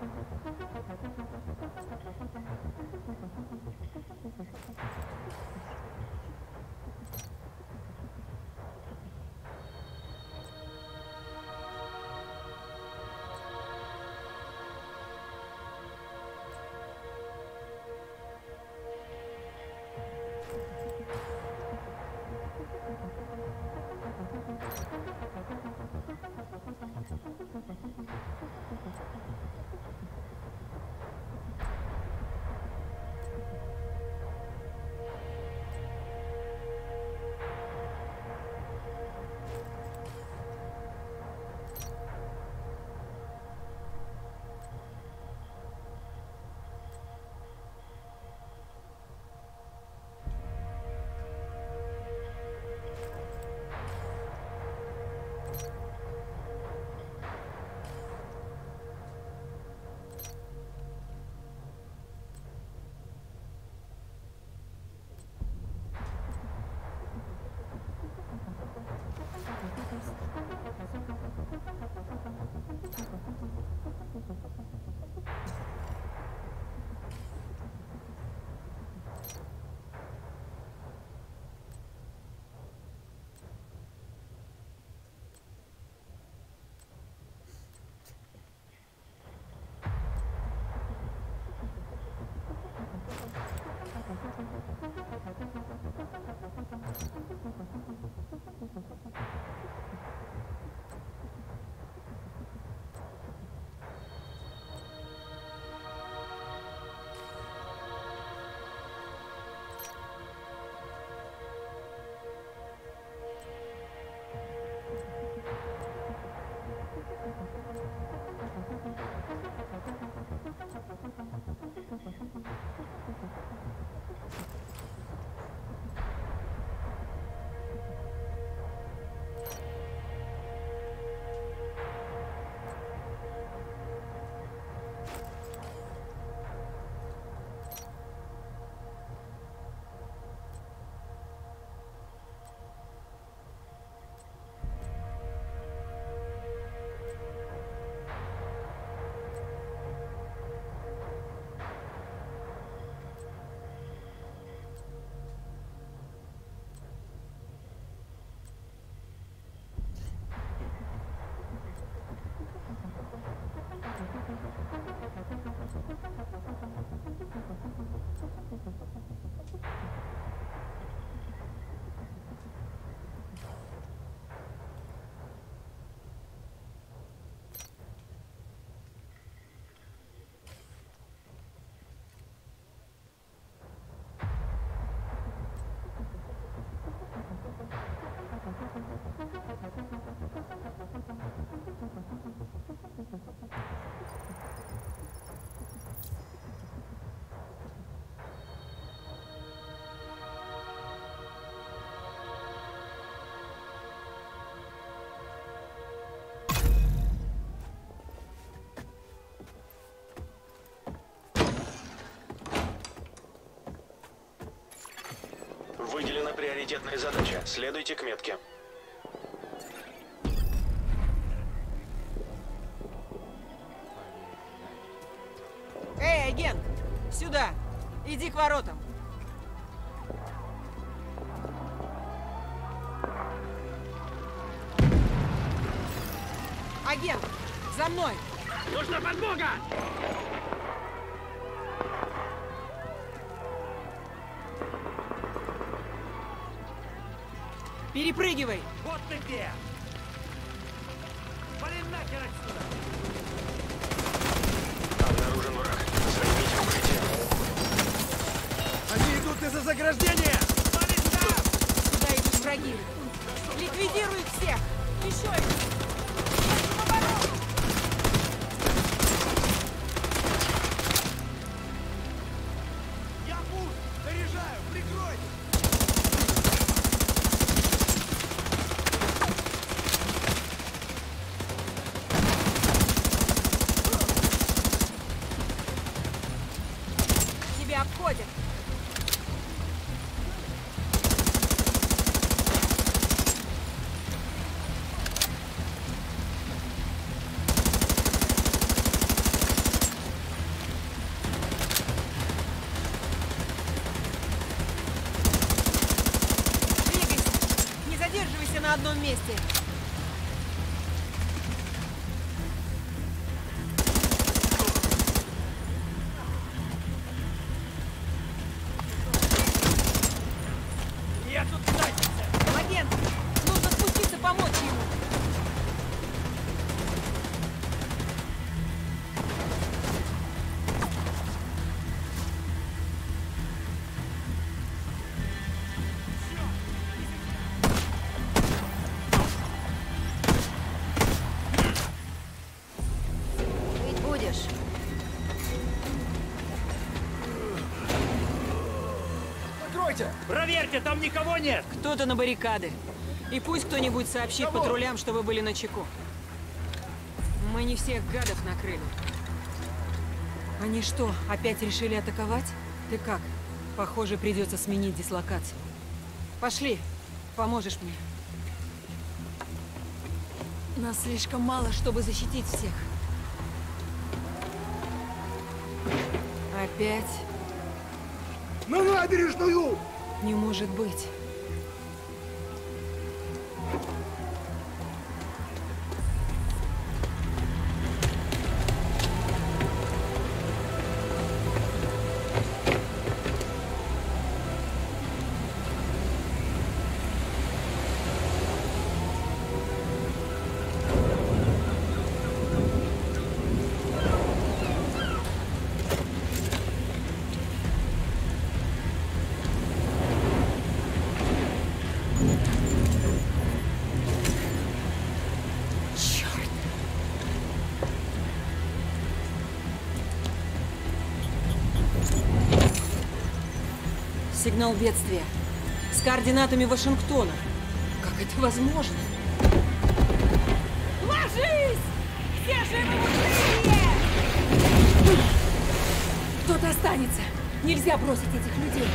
Thank you. Thank you. Выделена приоритетная задача. Следуйте к метке. Эй, агент! Сюда! Иди к воротам! Перепрыгивай! Вот ты где! Вали нахер отсюда! Обнаружен враг. Займите укрытие. Они идут из-за заграждения! На одном месте! Проверьте, там никого нет! Кто-то на баррикады. И пусть кто-нибудь сообщит Кого? патрулям, что вы были на чеку. Мы не всех гадов накрыли. Они что, опять решили атаковать? Ты как? Похоже, придется сменить дислокацию. Пошли, поможешь мне. Нас слишком мало, чтобы защитить всех. Опять? На набережную! Не может быть. Сигнал бедствия. С координатами Вашингтона. Как это возможно? Ложись! Все живы в! Кто-то останется. Нельзя бросить этих людей.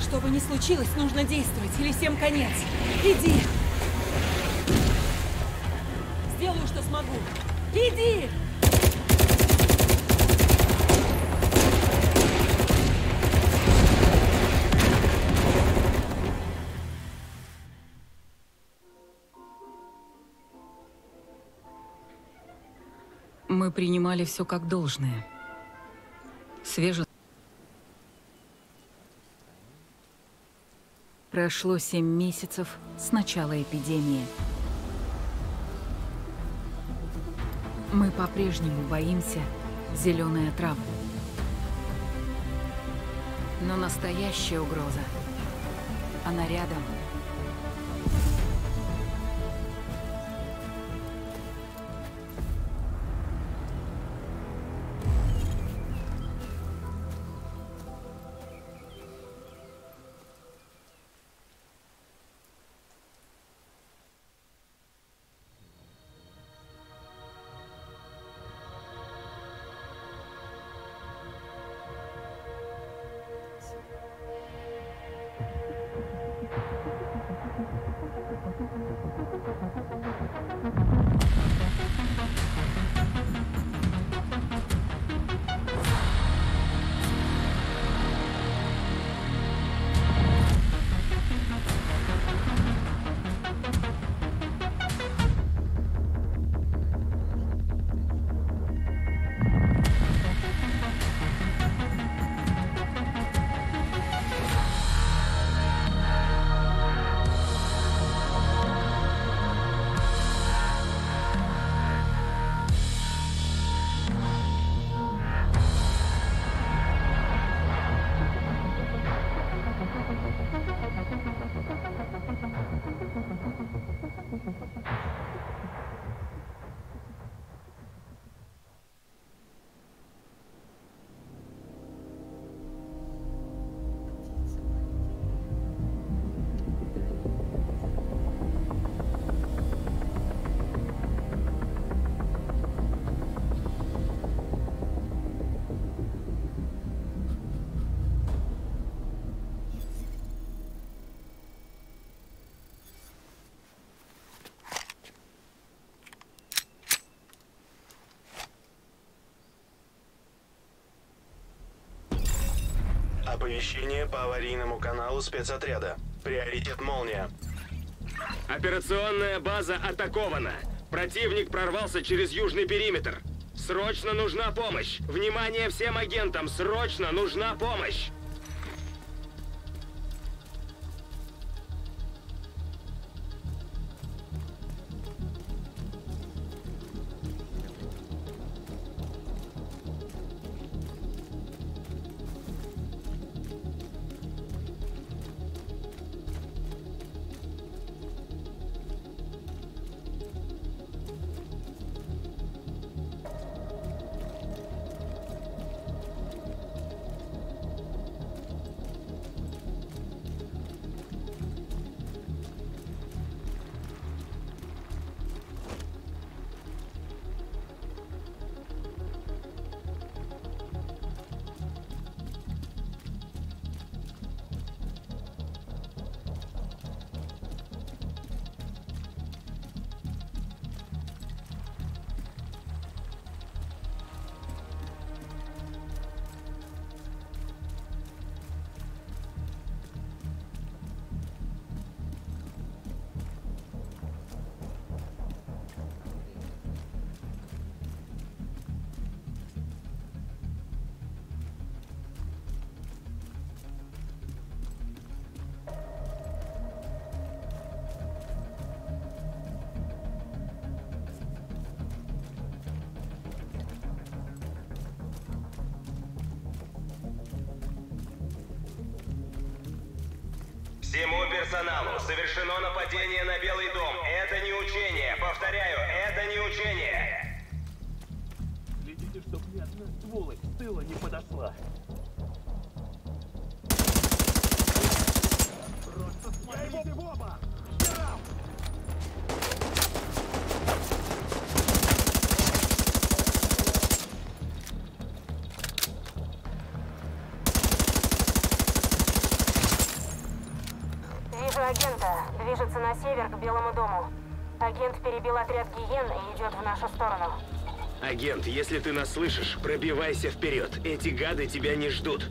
Что бы ни случилось, нужно действовать, или всем конец. Иди! Сделаю, что смогу. Иди! Принимали все как должное. Свеже... Прошло семь месяцев с начала эпидемии. Мы по-прежнему боимся зеленая травма. Но настоящая угроза, она рядом. Оповещение по аварийному каналу спецотряда. Приоритет «Молния». Операционная база атакована. Противник прорвался через южный периметр. Срочно нужна помощь. Внимание всем агентам, срочно нужна помощь. Всему персоналу совершено нападение на Белый дом. Это не учение. Повторяю, это не учение. Следите, чтоб ни одна сволочь тыла не подошла. Белому дому. Агент перебил отряд гиен и идет в нашу сторону. Агент, если ты нас слышишь, пробивайся вперед. Эти гады тебя не ждут.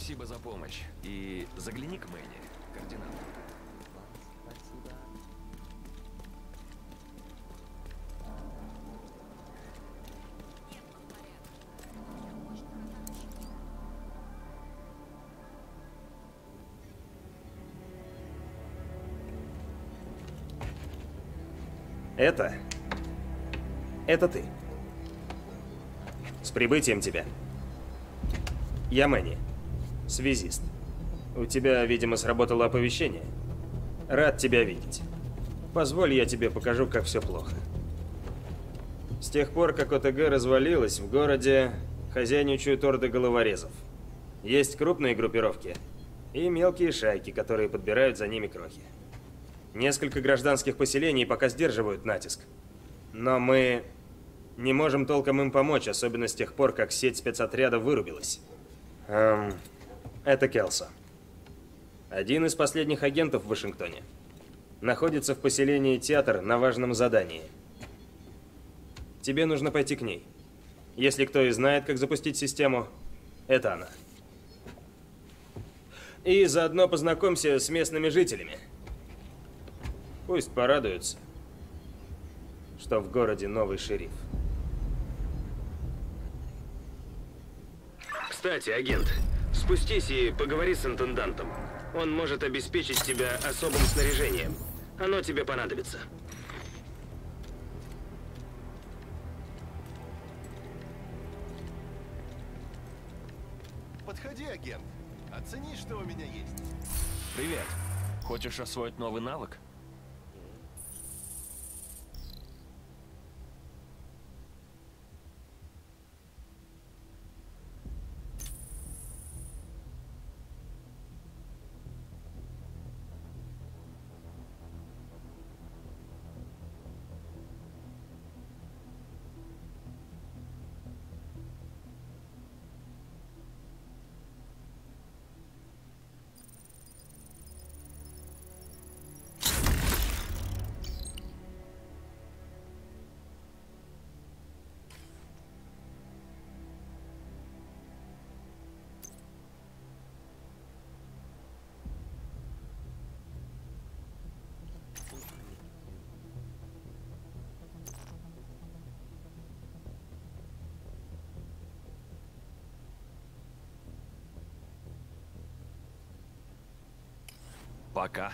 Спасибо за помощь. И загляни к Мэнни, координатор. Это... Это ты. С прибытием тебя. Я Мэнни. Связист. У тебя, видимо, сработало оповещение. Рад тебя видеть. Позволь, я тебе покажу, как все плохо. С тех пор, как ОТГ развалилась, в городе хозяйничают орды головорезов. Есть крупные группировки и мелкие шайки, которые подбирают за ними крохи. Несколько гражданских поселений пока сдерживают натиск. Но мы не можем толком им помочь, особенно с тех пор, как сеть спецотряда вырубилась. Эм, это Келса. Один из последних агентов в Вашингтоне. Находится в поселении Театр на важном задании. Тебе нужно пойти к ней. Если кто и знает, как запустить систему, это она. И заодно познакомься с местными жителями. Пусть порадуются, что в городе новый шериф. Кстати, агент, спустись и поговори с интендантом. Он может обеспечить тебя особым снаряжением. Оно тебе понадобится. Подходи, агент. Оцени, что у меня есть. Привет. Хочешь освоить новый навык? Пока.